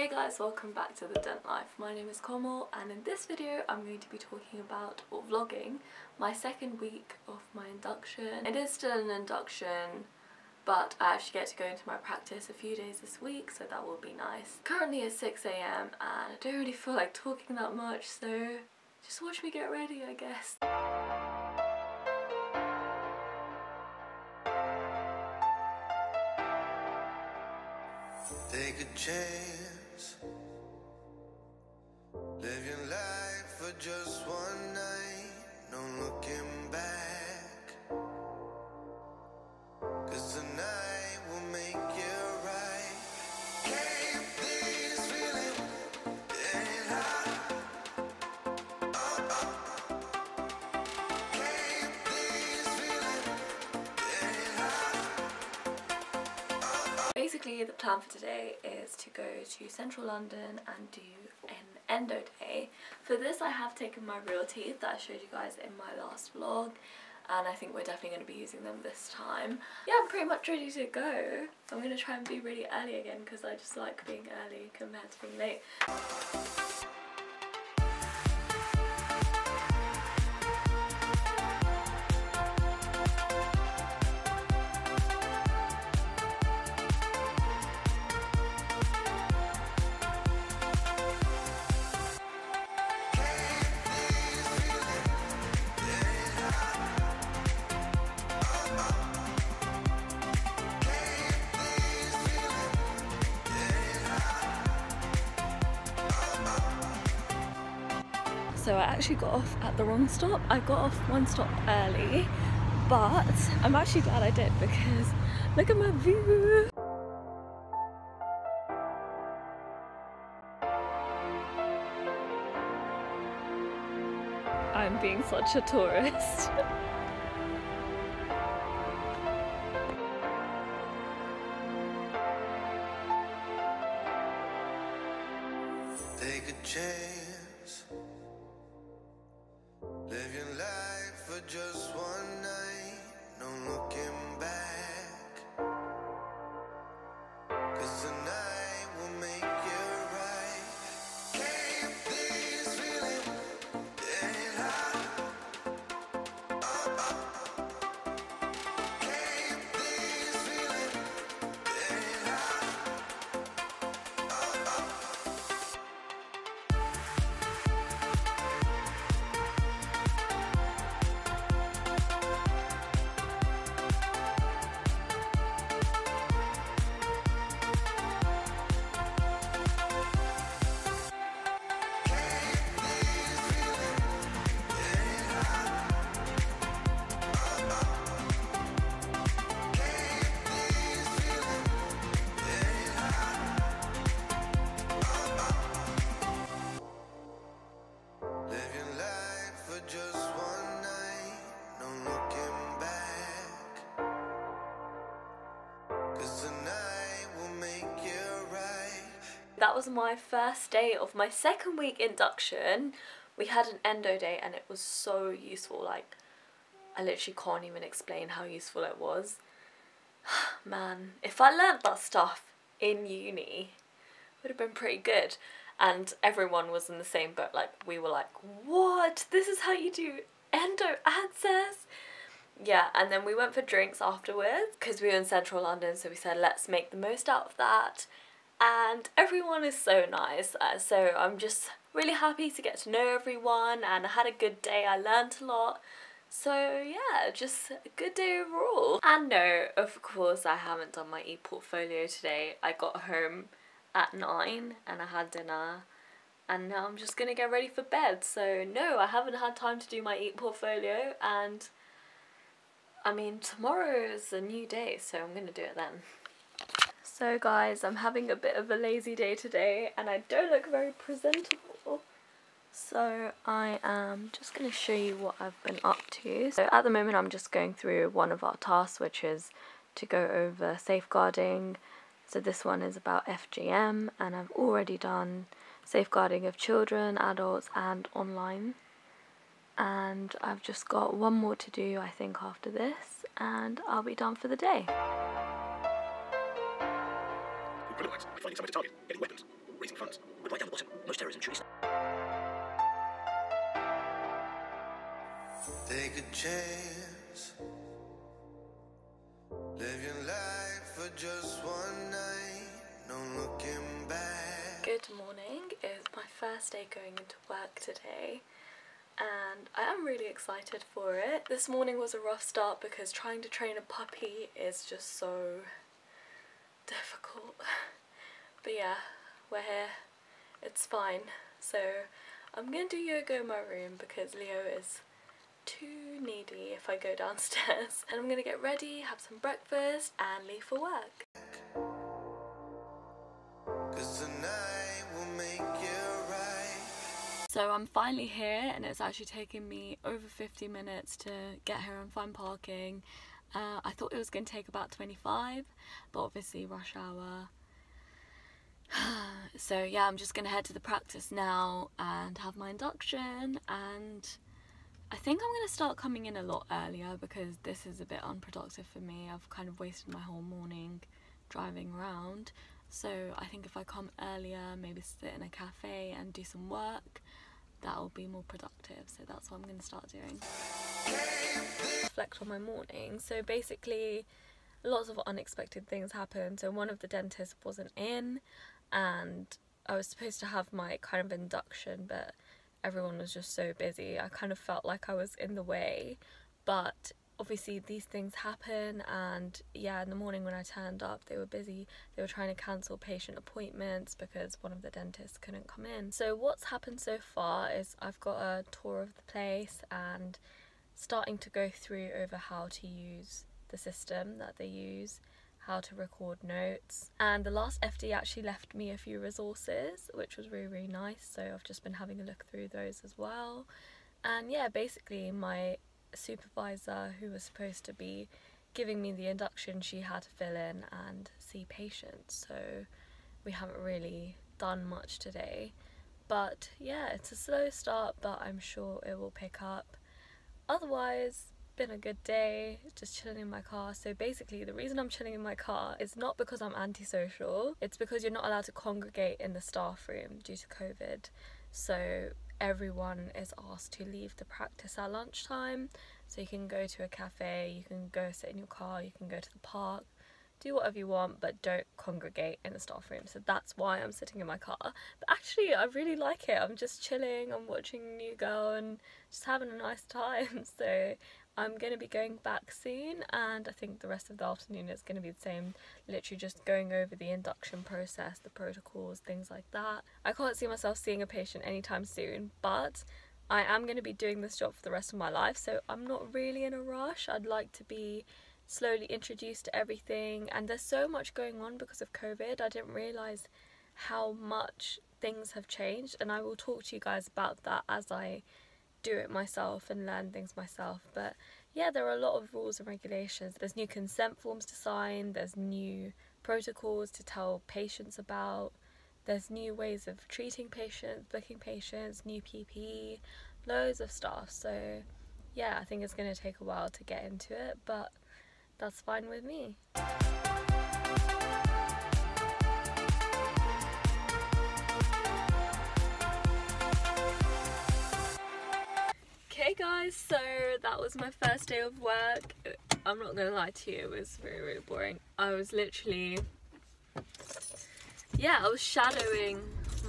Hey guys, welcome back to The Dent Life. My name is Komal and in this video I'm going to be talking about, or vlogging, my second week of my induction. It is still an induction but I actually get to go into my practice a few days this week so that will be nice. Currently it's 6am and I don't really feel like talking that much so just watch me get ready I guess. Take a chance. Live your life for just one night Basically, the plan for today is to go to central London and do an endo day. For this, I have taken my real teeth that I showed you guys in my last vlog and I think we're definitely going to be using them this time. Yeah, I'm pretty much ready to go. I'm going to try and be really early again because I just like being early compared to being late. So I actually got off at the wrong stop. I got off one stop early, but I'm actually glad I did because look at my view. I'm being such a tourist. just That was my first day of my second week induction. We had an endo day and it was so useful. Like, I literally can't even explain how useful it was. Man, if I learnt that stuff in uni, would have been pretty good and everyone was in the same boat like we were like what this is how you do endo access yeah and then we went for drinks afterwards because we were in central london so we said let's make the most out of that and everyone is so nice uh, so i'm just really happy to get to know everyone and i had a good day i learned a lot so yeah, just a good day overall. And no, of course I haven't done my e-portfolio today. I got home at 9 and I had dinner and now I'm just gonna get ready for bed. So no, I haven't had time to do my e-portfolio and I mean tomorrow is a new day so I'm gonna do it then. So guys, I'm having a bit of a lazy day today and I don't look very presentable. So I am just going to show you what I've been up to. So at the moment I'm just going through one of our tasks which is to go over safeguarding. So this one is about FGM and I've already done safeguarding of children, adults and online. And I've just got one more to do I think after this and I'll be done for the day. Criminalized by finding somebody to target, getting weapons, raising front, but right down the bottom, most terrorism should be. Take a chance. Live your life for just one night. No looking back. Good morning. It's my first day going into work today and I am really excited for it. This morning was a rough start because trying to train a puppy is just so difficult. But yeah, we're here. It's fine. So I'm gonna do yoga in my room because Leo is too needy if I go downstairs. And I'm gonna get ready, have some breakfast and leave for work. So I'm finally here and it's actually taken me over 50 minutes to get here and find parking. Uh, I thought it was going to take about 25 but obviously rush hour. so yeah I'm just going to head to the practice now and have my induction and I think I'm going to start coming in a lot earlier because this is a bit unproductive for me. I've kind of wasted my whole morning driving around so I think if I come earlier, maybe sit in a cafe and do some work, that'll be more productive. So that's what I'm going to start doing. Reflect on my morning. So basically, lots of unexpected things happened. So one of the dentists wasn't in and I was supposed to have my kind of induction, but everyone was just so busy. I kind of felt like I was in the way, but obviously these things happen and yeah in the morning when I turned up they were busy. They were trying to cancel patient appointments because one of the dentists couldn't come in. So what's happened so far is I've got a tour of the place and starting to go through over how to use the system that they use how to record notes. And the last FD actually left me a few resources which was really really nice. So I've just been having a look through those as well. And yeah basically my supervisor who was supposed to be giving me the induction she had to fill in and see patients. So we haven't really done much today. But yeah it's a slow start but I'm sure it will pick up. Otherwise been a good day just chilling in my car. So basically the reason I'm chilling in my car is not because I'm antisocial. It's because you're not allowed to congregate in the staff room due to COVID. So everyone is asked to leave the practice at lunchtime. So you can go to a cafe you can go sit in your car you can go to the park do whatever you want but don't congregate in the staff room. So that's why I'm sitting in my car. But actually I really like it. I'm just chilling I'm watching New Girl and just having a nice time. So I'm going to be going back soon and I think the rest of the afternoon is going to be the same. Literally just going over the induction process, the protocols, things like that. I can't see myself seeing a patient anytime soon but I am going to be doing this job for the rest of my life so I'm not really in a rush. I'd like to be slowly introduced to everything and there's so much going on because of COVID. I didn't realise how much things have changed and I will talk to you guys about that as I do it myself and learn things myself. But yeah there are a lot of rules and regulations. There's new consent forms to sign. There's new protocols to tell patients about. There's new ways of treating patients booking patients new pp loads of stuff. So yeah i think it's going to take a while to get into it but that's fine with me guys, so that was my first day of work. I'm not gonna lie to you, it was very, very boring. I was literally, yeah, I was shadowing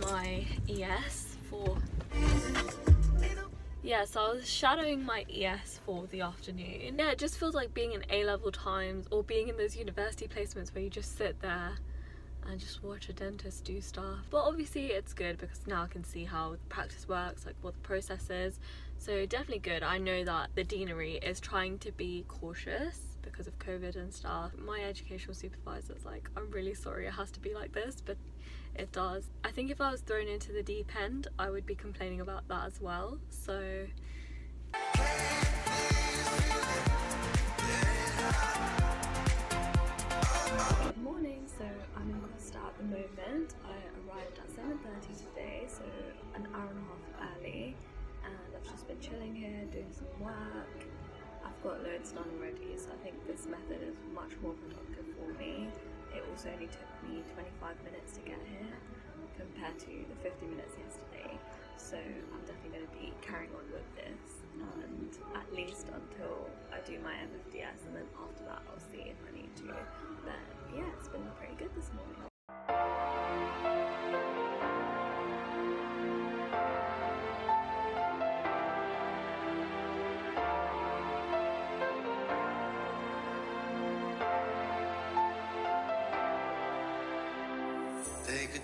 my ES for, yeah, so I was shadowing my ES for the afternoon. Yeah, it just feels like being in A-level times or being in those university placements where you just sit there and just watch a dentist do stuff. But obviously it's good because now I can see how the practice works, like what the process is. So definitely good. I know that the deanery is trying to be cautious because of COVID and stuff. My educational supervisor is like, I'm really sorry it has to be like this, but it does. I think if I was thrown into the deep end, I would be complaining about that as well. So moment. I arrived at 7.30 today, so an hour and a half early, and I've just been chilling here, doing some work. I've got loads done already, so I think this method is much more productive for me. It also only took me 25 minutes to get here, compared to the 50 minutes yesterday. So I'm definitely going to be carrying on with this and at least until I do my MFDS and then after that I'll see if I need to. But yeah, it's been pretty good this morning.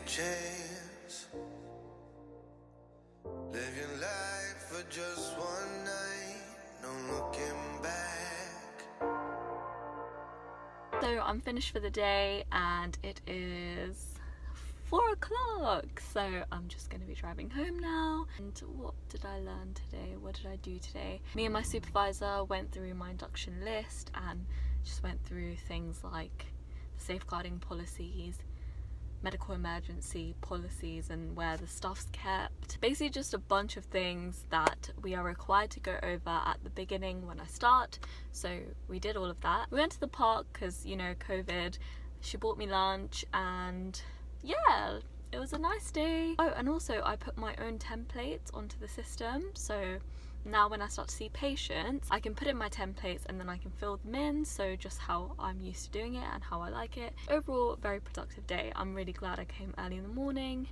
Chance. Your life for just one night. No looking back. So I'm finished for the day and it is four o'clock. So I'm just going to be driving home now. And what did I learn today? What did I do today? Me and my supervisor went through my induction list and just went through things like safeguarding policies medical emergency policies and where the stuff's kept. Basically just a bunch of things that we are required to go over at the beginning when I start. So we did all of that. We went to the park because, you know, COVID. She bought me lunch and yeah, it was a nice day. Oh, and also I put my own templates onto the system. So now when I start to see patients, I can put in my templates and then I can fill them in. So just how I'm used to doing it and how I like it. Overall, very productive day. I'm really glad I came early in the morning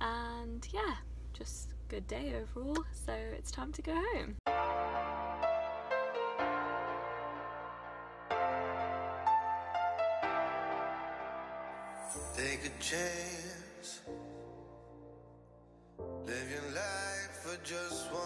and yeah, just good day overall. So it's time to go home. Take a chance. Live your life for just one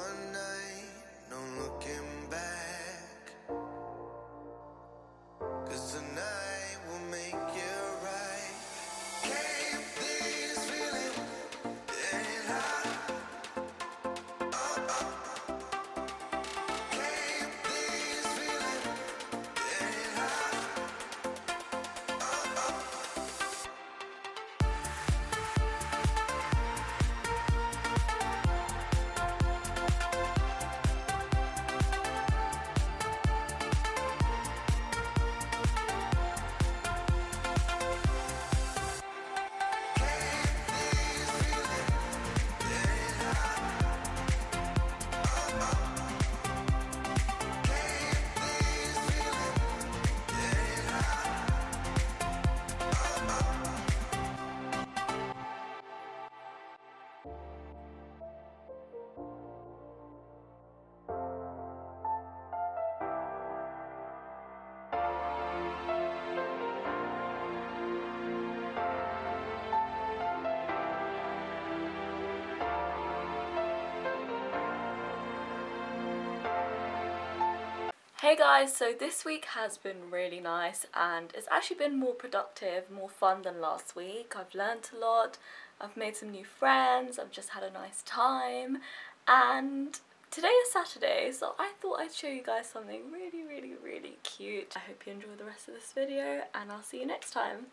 Guys, so this week has been really nice and it's actually been more productive, more fun than last week. I've learnt a lot, I've made some new friends, I've just had a nice time and today is Saturday so I thought I'd show you guys something really really really cute. I hope you enjoy the rest of this video and I'll see you next time.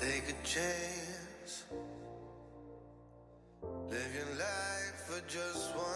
Take a chance. Life for just one